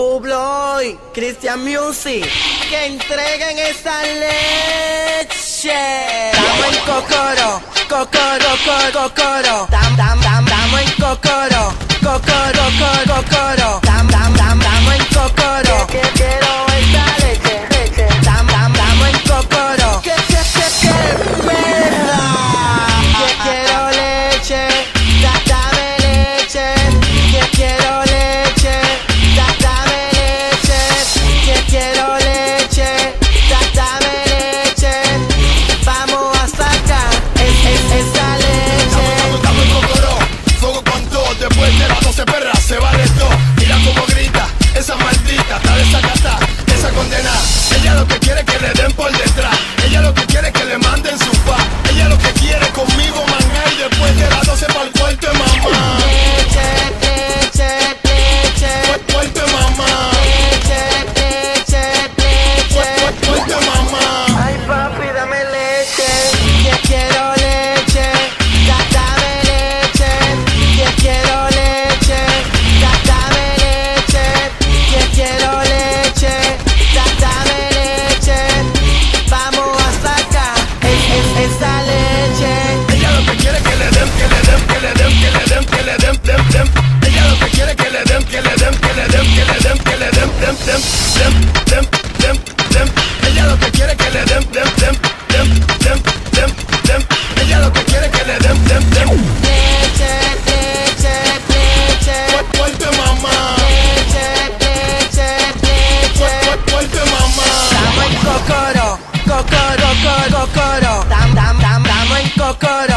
Bubloy, Christian Music, que entreguen esa leche. Estamos en Cocoro, Cocoro, Cocoro, que le den, dem, dem, dem, dem, dem, dem. Ella lo que quiere que le den, dem, dem. Leche, leche, leche. Fuerte mamá. Leche, leche, leche. Fuerte mamá. Damos el cocoro, cocoro, cocoro, cocoro. Dam, dam, dam, damos el cocoro.